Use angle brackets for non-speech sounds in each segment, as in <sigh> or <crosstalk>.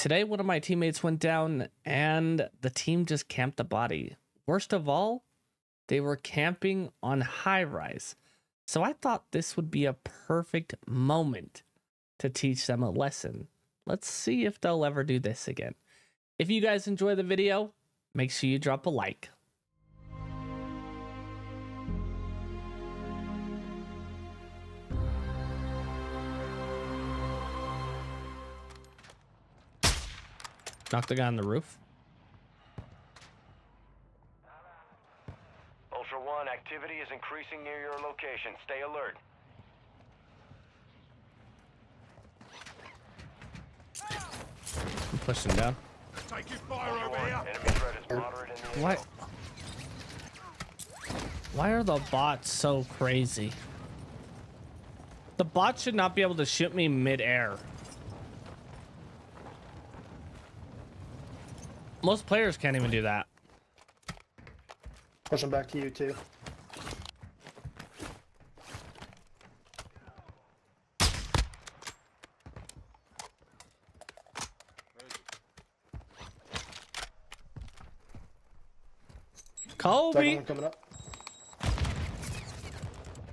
today one of my teammates went down and the team just camped the body. Worst of all, they were camping on high rise. So I thought this would be a perfect moment to teach them a lesson. Let's see if they'll ever do this again. If you guys enjoy the video, make sure you drop a like. Knock the guy on the roof. Ultra One, activity is increasing near your location. Stay alert. I'm pushing down. Taking fire Ultra over One, here. enemy threat is moderate in the Why? Why are the bots so crazy? The bot should not be able to shoot me mid-air. Most players can't even do that. Pushing back to you too. Second Kobe. one coming up.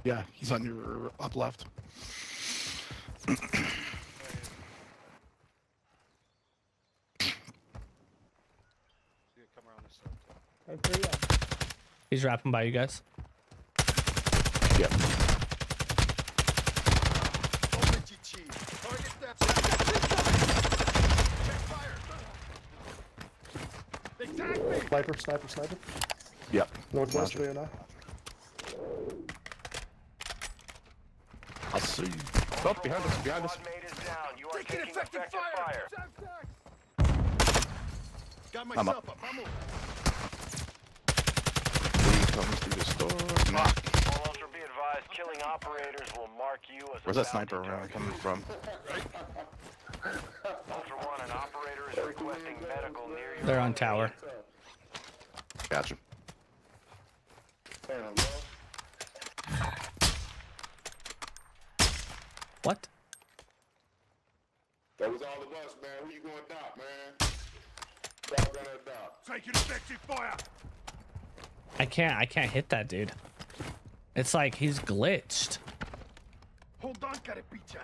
Yeah, he's on your up left. He's rapping by you guys. Yep. Sniper, sniper, sniper. Yep. Northwest Roger. way now. I'll see you. Oh, behind us, behind us. Squad mate is down. You are taking, effective, fire. Got I'm up. up. I'm over. Please come through this door. Knock. All Ultra be advised, killing operators will mark you as Where's a that sniper bounty around coming from? Ultra One, an operator is requesting medical near your They're on tower. Gotcha. What? That was all of us, man. Who you going dock, man? Dog got that dock. Taking effective fire. I can't. I can't hit that dude. It's like he's glitched. Hold on, gotta beat ya.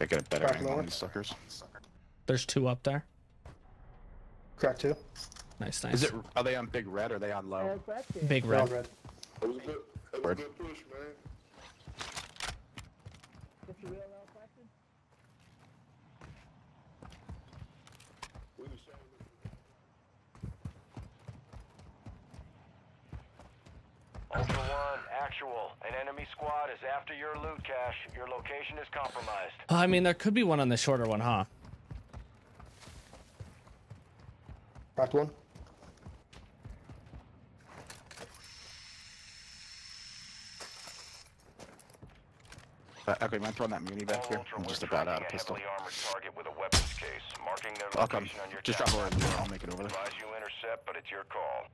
I get a better Back angle on these suckers. There's two up there. Crack two. Nice, nice. Is it? Are they on big red or are they on low? big They're red? red. It was a good, it was a good push, man. We was showing Ultra One, actual. An enemy squad is after your loot cache. Your location is compromised. I mean, there could be one on the shorter one, huh? Cracked one. Uh, okay, mind throwing that muni back here? I'm just about out of pistol. heavily armored target with a weapons case, marking their I'll come. location on your Just drop over map. and I'll make it over there. Advise you intercept, but it's your call.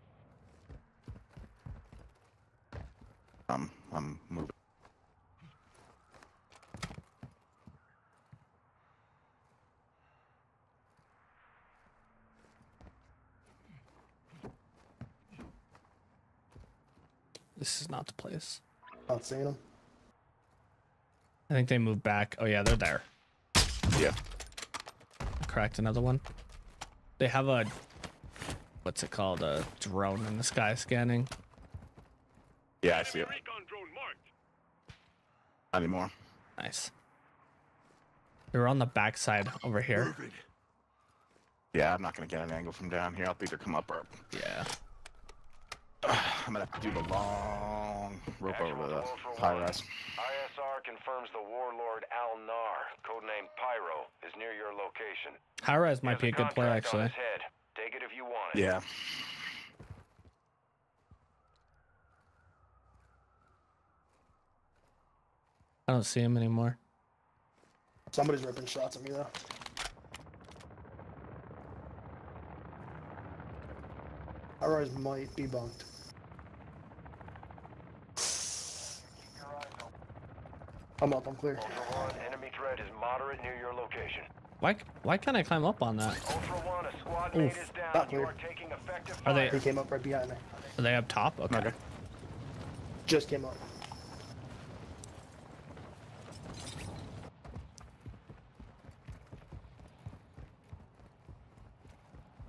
Um, I'm moving. This is not the place. Not seeing him. I think they moved back. Oh yeah, they're there. Yeah. Cracked another one. They have a what's it called? A drone in the sky scanning. Yeah, I see it. Recon drone. Not anymore. Nice. They were on the backside over here. Move it. Yeah, I'm not gonna get an angle from down here. I'll either come up or Yeah. <sighs> I'm gonna have to do the long rope Actual over the to Ultra high rise. ISR confirms the warlord Al Nar, codenamed Pyro, is near your location. High rise might has be a good play actually. head. Take it if you want it. Yeah. I don't see him anymore. Somebody's ripping shots at me though. Our eyes might be bunked. I'm up, I'm clear. Ultra One, enemy threat is moderate near your location. Why why can't I climb up on that? Ultra One, a squad mate Oof. is down. Not You clear. are taking effective Are they He came up right behind me. Are they up top? Okay. Okay. Just came up.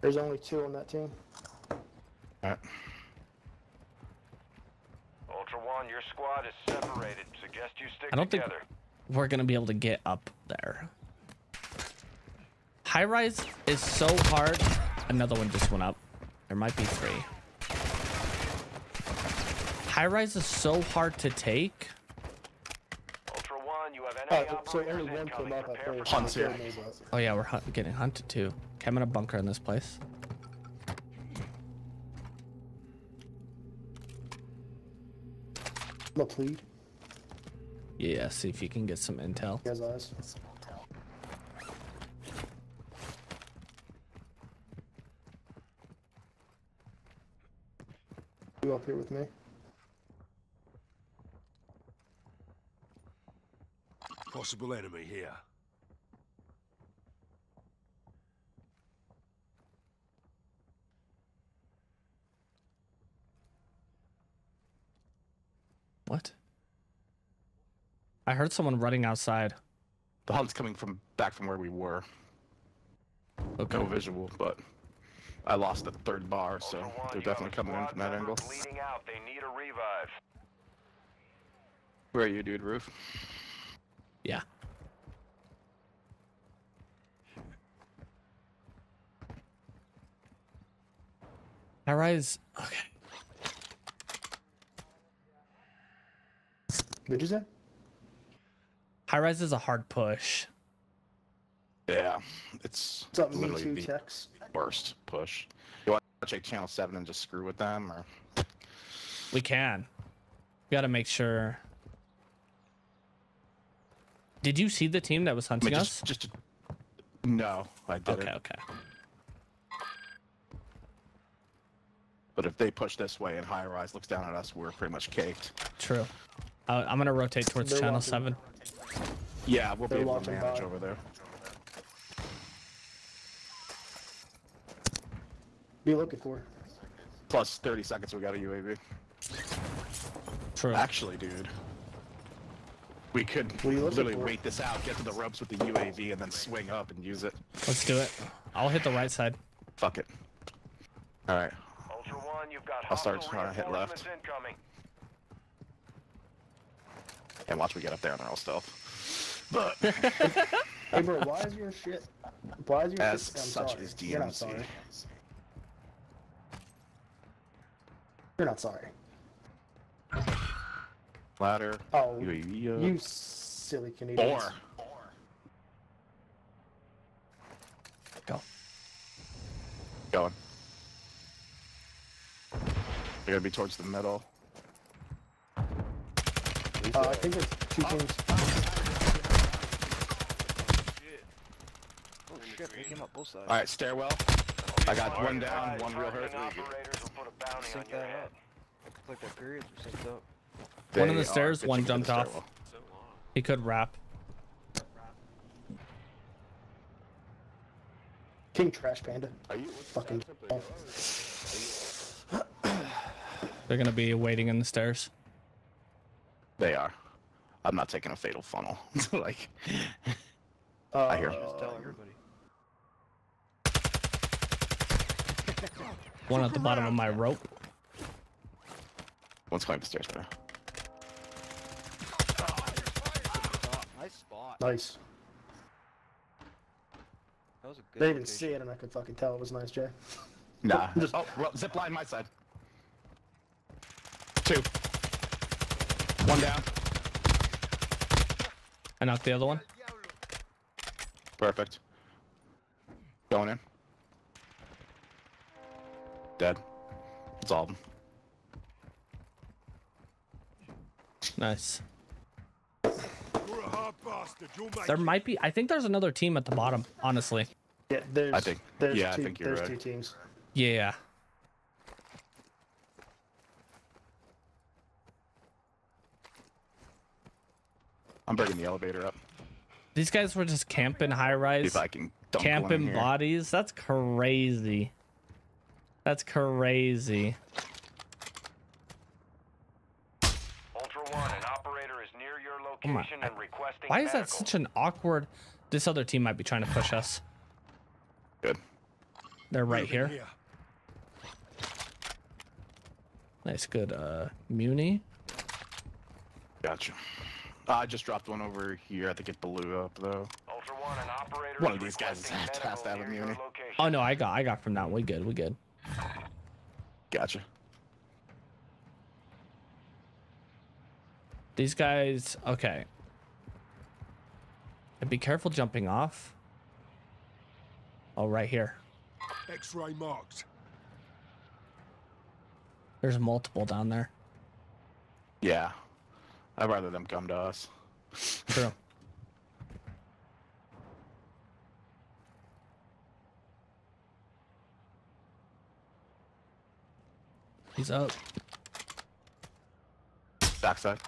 There's only two on that team. Alright. Ultra One, your squad is separated. Suggest you stick I don't think- We're gonna be able to get up there. High rise is so hard. Another one just went up. There might be three. High rise is so hard to take. Ultra One, you have Oh, enemy so operators only one came up at first. Hunt's here. Killed me, but- Oh yeah, we're hunt- getting hunted too. Okay, I'm gonna bunker in this place. No plead. Yeah, see if you can get some intel. He has eyes. You up here with me? Possible enemy here. What? I heard someone running outside. The hunt's coming from back from where we were. Okay. No visual, but I lost the third bar, so One, they're definitely coming in from that angle. Bleeding out. They need a revive. Where are you, dude? Roof? Yeah. High rise. Okay. What'd you say? High rise is a hard push. Yeah, it's What's up, me literally two the techs? worst push. You want to check channel seven and just screw with them, or We can. We gotta make sure. Did you see the team that was I hunting mean, us? just, just no, I didn't. Okay, okay. But if they push this way and high rise looks down at us, we're pretty much caked. True. Uh, I'm gonna rotate towards They're channel watching. seven. Yeah, we'll They're be able to watching manage by. over there. Be looking for. Plus 30 seconds, we got a UAV. True. Actually, dude, we could What are you looking literally for? wait this out, get to the ropes with the UAV, and then swing up and use it. Let's do it. I'll hit the right side. Fuck it. All right. Ultra One, you've got I'll start hostile trying to hit left. incoming. And watch we get up there and they're all stealth. But <laughs> Hey bro, why is your shit? Why is your As shit? I'm such sorry. is You're not sorry. You're not sorry. ladder, Oh, UAV, uh, you silly Canadians. or Go. going. They're gonna be towards the middle. Uh, I think there's two teams. Oh shit, they came up both sides. All right, stairwell. I got one down, one real hurt. targeting Operators will put a bounty on Sync that up. Looks like their periods are synced up. One on They the stairs, one pitching jumped off. stairwell. He could wrap. King Trash Panda. Are you Fucking. <clears throat> They're gonna be waiting in the stairs. They are. I'm not taking a fatal funnel. <laughs> like, Uh, I hear. Just tell everybody. <laughs> One at the bottom of my rope. one's climbing the stairs right now. Nice spot. Nice. That was a good They didn't location. see it, and I could fucking tell it was nice, Jay. Nah. <laughs> oh, well, zip line my side. Two. One down. I knocked the other one. Perfect. Going in. Dead. It's all of them. Nice. You're a hard bastard. You'll make There it. might be. I think there's another team at the bottom. Honestly. Yeah, there's. I think- There's yeah, I think you're there's right. two teams. Yeah. I'm bringing the elevator up. These guys were just camping high rise, if I can dunk camping bodies. That's crazy. That's crazy. Ultra One, an operator is near your Oh location and requesting Why is that medical. such an awkward? This other team might be trying to push us. Good. They're right Moving here. Nice, good. Uh, Muni. Gotcha. Uh, I just dropped one over here. I think it blew up though. Ultra One, an operator One of these guys is- requesting has to have medical near your immunity. Oh no, I got, I got from that. We good, we good. Gotcha. These guys, okay. And be careful jumping off. Oh, right here. X-ray marked. There's multiple down there. Yeah. I'd rather them come to us. True. <laughs> He's up. Backside.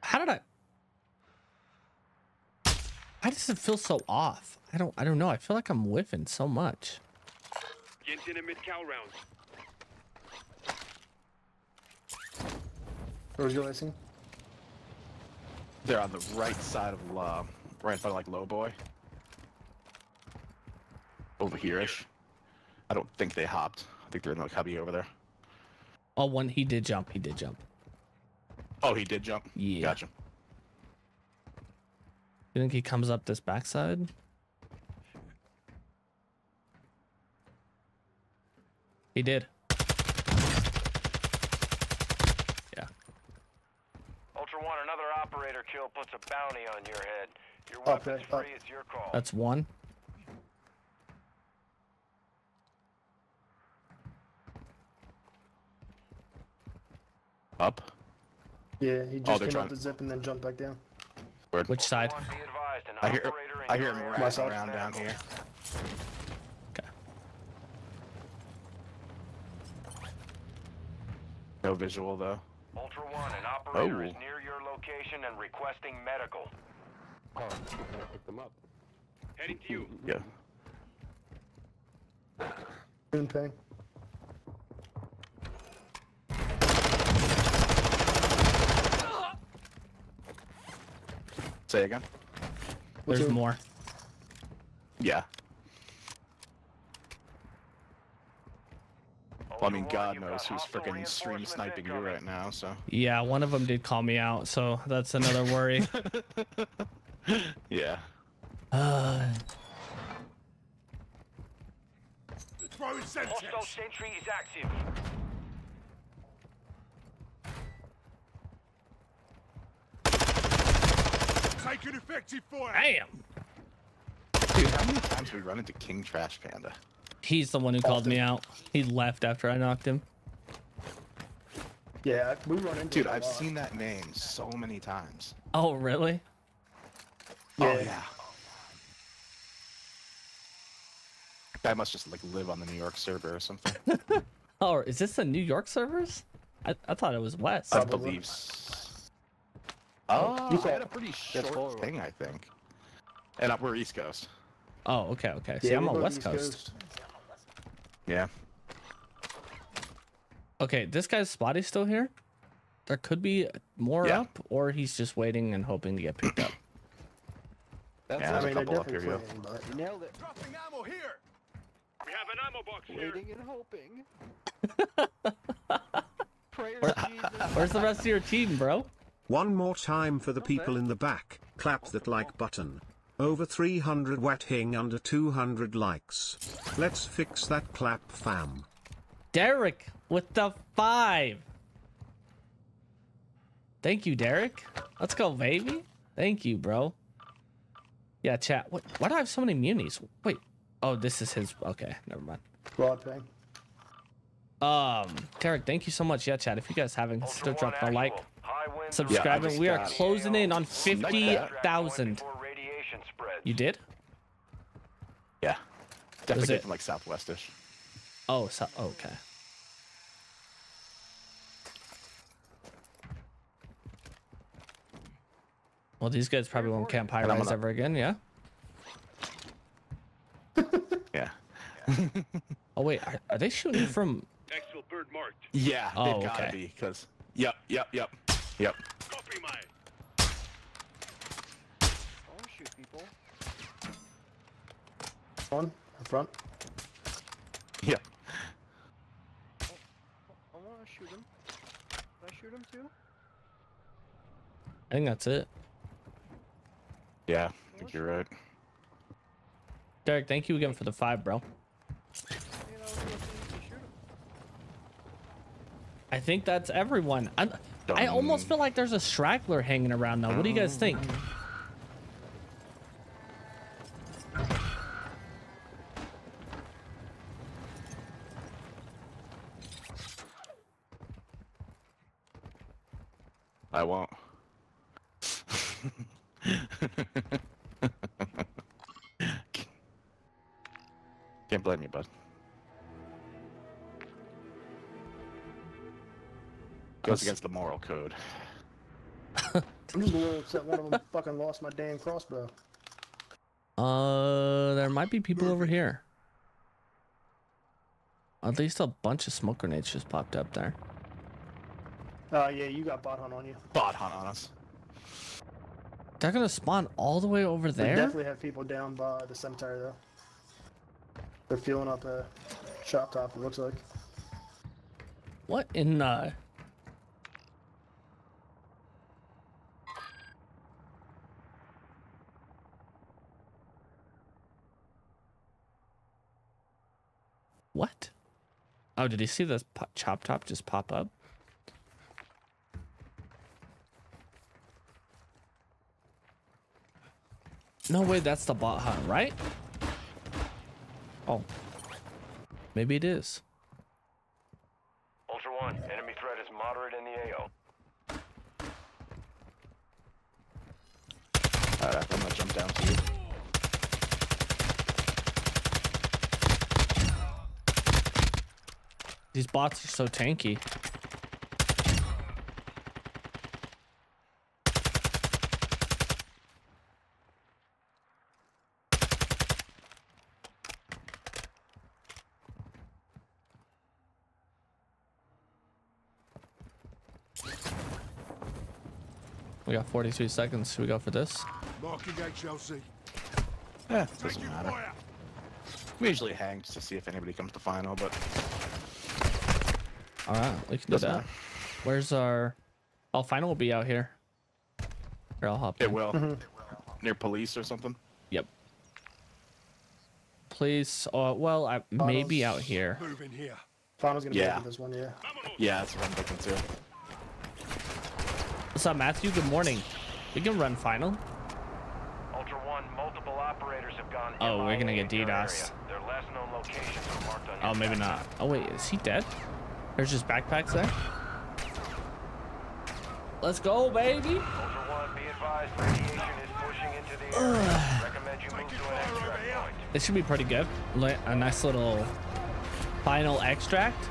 How did I? Why does it feel so off? I don't. I don't know. I feel like I'm whiffing so much. Where's your racing? They're on the right side of uh, right in front of like low boy. Over here-ish. I don't think they hopped. I think they're in like hubby over there. Oh, one. He did jump. He did jump. Oh, he did jump. Yeah. Gotcha. You think he comes up this backside? He did. Yeah. Ultra One, another operator kill puts a bounty on your head. Your Up weapon's there, up. free. It's your call. That's one. Up. Yeah, he Oh, just they're came trying- up the zip and then jumped back down. Word. Which side? One, be advised, an I hear I hear him area ratting around down here. Okay. No visual though. Ultra One, an operator is Oh. near your location and requesting medical. Oh, pick them up. Heading to you. Yeah. Moon ping. Say again. What's There's your- more. Yeah. Well, I mean, God knows who's freaking stream sniping you right now. So. Yeah, one of them did call me out, so that's another worry. <laughs> Yeah. uh, Throwing Hostile sentry is active. Taking effective fire. damn. Dude, how many times we run into King Trash Panda? He's the one who called me out. He left after I knocked him. Yeah, we run into Dude, it a I've lot. seen that name so many times. Oh, really? Oh Yeah. yeah. Guy must just like live on the New York server or something. <laughs> Oh, is this the New York servers? I, I thought it was West. I believe. Oh, oh, You I had a pretty short thing, I think. And up we're East Coast. Oh, okay, okay. See, Yeah, I'm we on West East Coast. Yeah. Okay, this guy's spotty still here. There could be more Yeah. up, or he's just waiting and hoping to get picked up. <coughs> That's Yeah, I there's a mean, they're couple up definitely here, yeah. playing, but You nailed it. Dropping ammo here. We have an ammo box Waiting and hoping. <laughs> Prayers, Jesus. Where's the rest of your team, bro? One more time for the people in the back. Clap that like button. Over 300 wet hing, under 200 likes. Let's fix that clap fam. Derek with the five. Thank you, Derek. Let's go, baby. Thank you, bro. Yeah, chat. What, why do I have so many munis? Wait. Oh, this is his. Okay, never mind. Broad thing. Um, Derek, thank you so much. Yeah, chat. If you guys haven't, still drop a like, subscribing. Yeah, we are closing in on 50,000. You did? Yeah. Definitely came from like southwestish. Oh, so oh, okay. Well, these guys probably won't camp high rise ever again. Yeah. <laughs> Yeah. <laughs> Oh wait, are, are they shooting from? Actual bird marked. Yeah, Oh, they've gotta okay. be, because. Yep, yep, yep, yep. Copy mine. I want to shoot people. One in front. Yep. I want to shoot him. Can I shoot him too? I think that's it. Yeah, I think you're right. Derek, thank you again for the five, bro. You know, let's see if you shoot him. I think that's everyone. I'm, I almost feel like there's a straggler hanging around now. What do you guys mm. think? I won't. Can't blame you, bud. Goes against the moral code. I'm just a little upset one of them fucking lost my damn crossbow. Uh, there might be people over here. At least a bunch of smoke grenades just popped up there. Oh yeah, you got bot hunt on you. Bot hunt on us. They're gonna spawn all the way over They there. definitely have people down by the cemetery though. They're fueling up a shop top. It looks like. What in uh? What? Oh, did you see this chop top just pop up? No way, that's the bot hunt, right? Oh, maybe it is. Ultra One, enemy threat is moderate in the AO. Alright, I'm gonna jump down to you. These bots are so tanky. We got 42 seconds. Should we go for this? Marking HLC. Eh, doesn't matter. We usually hang just to see if anybody comes to final, but All right, we can do Doesn't that. matter. Where's our? Oh, final will be out here. Here, I'll hop. it in. will. Near police or something. Yep. Please. Uh, well, I maybe out Bottles. here. Moving here. Final's gonna be Yeah. after this one, yeah. Yeah, that's what I'm thinking too. What's up, Matthew? Good morning. We can run final. Ultra One, multiple operators have gone. Oh, we're gonna get DDoS. Their last known locations are marked on Oh, maybe not. Oh wait, is he dead? There's just backpacks there. Let's go, baby. Ultra One, be advised, radiation is pushing into the area. Recommend you move to an extract point. This should be pretty good. A nice little final extract.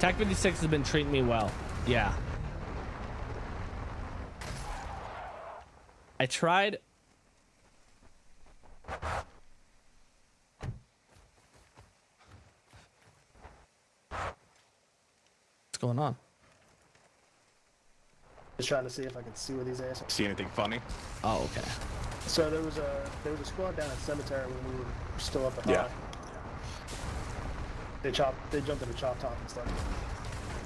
TAQ-56 has been treating me well. Yeah. I tried. What's going on? Just trying to see if I can see where these assholes. See anything funny? Oh, okay. So there was a there was a squad down at cemetery when we were still up at Yeah. high. They chop they jumped in a chop top and stuff.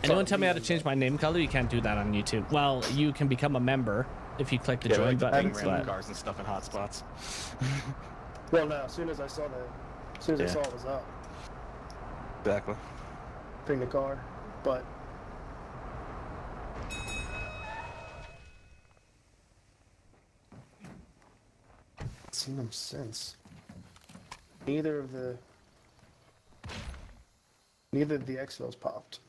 Anyone So, tell me how to change my name color? You can't do that on YouTube. Well, you can become a member if you click the Yeah, we join like button. ping random But cars and stuff in hot spots. <laughs> Well, no. As soon as I saw the, as soon as Yeah. I saw it was up, Exactly. ping the car. But seen them since. Neither of the neither of the exfils popped.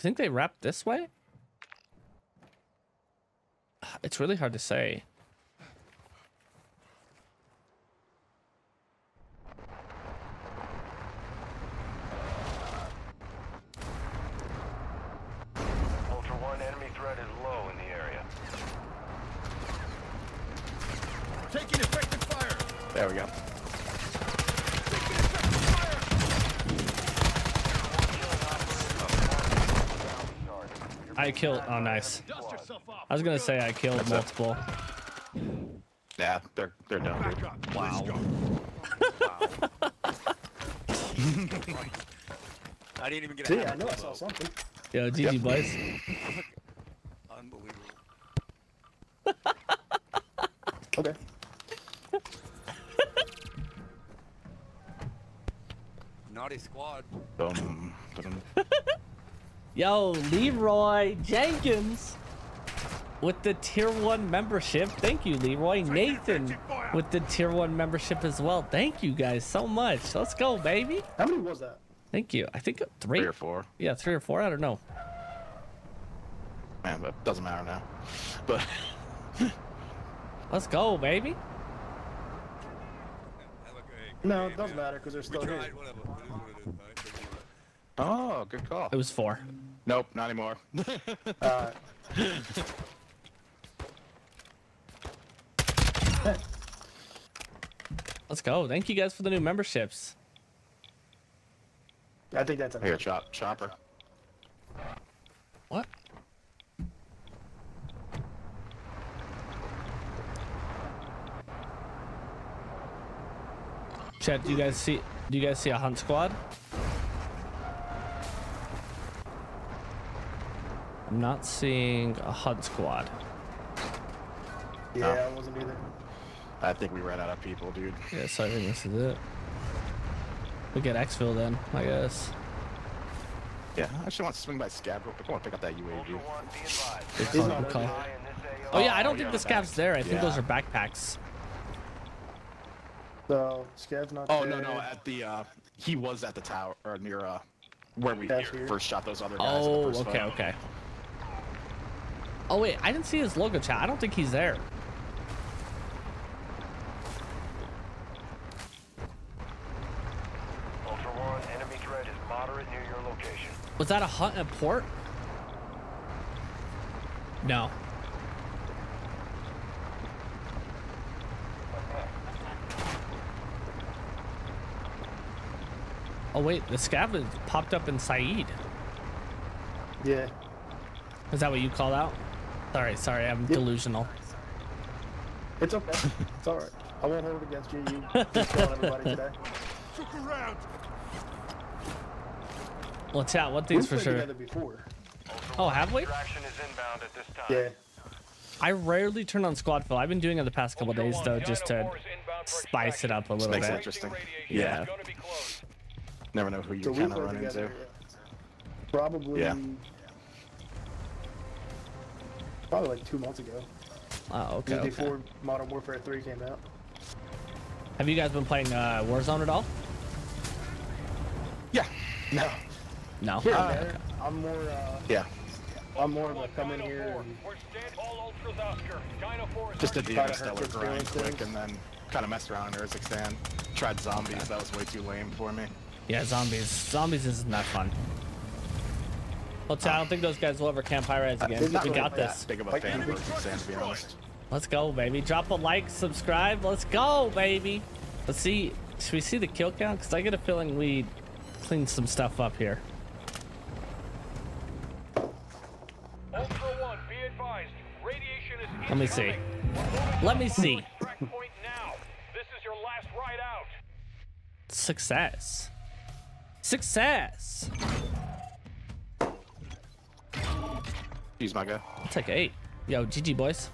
Think they wrap this way? Uh, it's really hard to say. threat is low in the area. Taking effective fire. There we go. Taking effective fire. I killed. Oh, nice. Dust yourself off. I was gonna say I killed That's it. multiple. Yeah, they're they're done, dude. up. Wow. <laughs> I didn't even get a See, I know I saw something. Yo, GG boys. Unbelievable. <laughs> Okay. Naughty squad. Boom. Boom. Yo, Leroy Jenkins with the tier one membership. Thank you, Leroy. Nathan with the tier one membership as well. Thank you guys so much. Let's go, baby. How many was that? Thank you. I think three. Three or four. Yeah, three or four. I don't know. Man, but doesn't matter now. But <laughs> Let's go, baby. Have a great No, it doesn't matter because they're still here. tried, whatever. It is what it is, man. It is what it is. oh, good call. It was four. Nope, not anymore. Uh, <laughs> Let's go. Thank you guys for the new memberships. I think that's Here, enough. chop, chopper. What? Chad, do you guys see do you guys see a hunt squad? I'm not seeing a hunt squad. Yeah, I wasn't either. I think we ran out of people, dude. Yeah, so I think this is it. We get exfil then, I guess. Yeah, I actually want to swing by scav real quick. I want to pick up that Ultra UAV. One, be advised. Good He's call, not good call. over Eye in this AO. Oh yeah, I don't Oh, think yeah, the the scav's bags. there. I think those are backpacks. So, scav's not Oh there. no, no, at the uh, he was at the tower or near uh, where we That's first shot those other guys. in Oh, the first okay, fight. okay. Oh wait, I didn't see his logo chat. I don't think he's there. Ultra One, enemy threat is moderate near your location. Was that a hunt at port? No. Oh wait, the scav is popped up in Sa'id. Yeah. Is that what you called out? Sorry, sorry, I'm delusional. It's okay. it's alright. I won't hold it against you. You <laughs> just killed everybody today. Look around. Well, chat, one We've thing's for sure. together before. Ultra Oh, One, have we? Extraction is inbound at this time. Yeah. I rarely turn on squad fill. I've been doing it the past couple days though, just to spice it up a little Makes it bit. interesting. Yeah. Never know who you So we kind of played run together. into. Probably. Yeah. Probably like two months ago. Oh, okay. Okay. before Modern Warfare 3 came out. Have you guys been playing uh, Warzone at all? Yeah. No. No. Here Ah, and there. I'm more. Uh, Yeah. I'm more of a come in here and Just did the Try to Interstellar hurt his grind feelings. quick and then kind of messed around in Urzikstan. Tried zombies. That was way too lame for me. Yeah, zombies. Zombies isn't fun. Well, Chad, I don't think those guys will ever camp high rise again. It's not We really got like this. Big of a Like, fan of you- to be honest. Let's go, baby. Drop a like, subscribe. Let's go, baby. Let's see. Should we see the kill count? Because I get a feeling we cleaned some stuff up here. Ultra One, be advised. Radiation is Let me see. Let me see. Success. point He's my guy. I'll take eight. Yo, GG, boys.